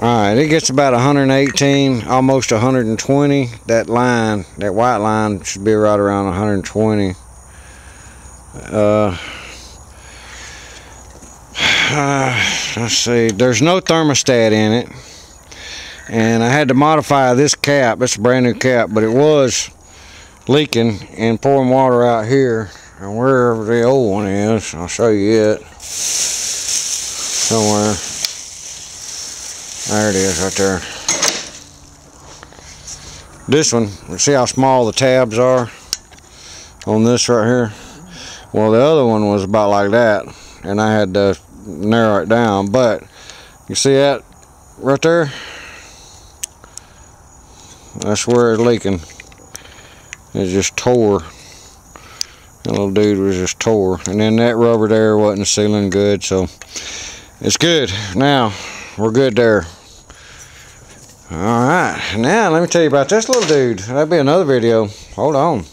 Alright, it gets about 118, almost 120. That line, that white line, should be right around 120. Uh, uh, let's see, there's no thermostat in it. And I had to modify this cap. It's a brand new cap, but it was leaking and pouring water out here. And wherever the old one is, I'll show you it. Somewhere. There it is right there. This one, see how small the tabs are on this right here? Well, the other one was about like that, and I had to narrow it down. But you see that right there? That's where it's leaking. It just tore. That little dude was just tore. And then that rubber there wasn't sealing good, so it's good. Now, we're good there. Alright, now let me tell you about this little dude. That'll be another video. Hold on.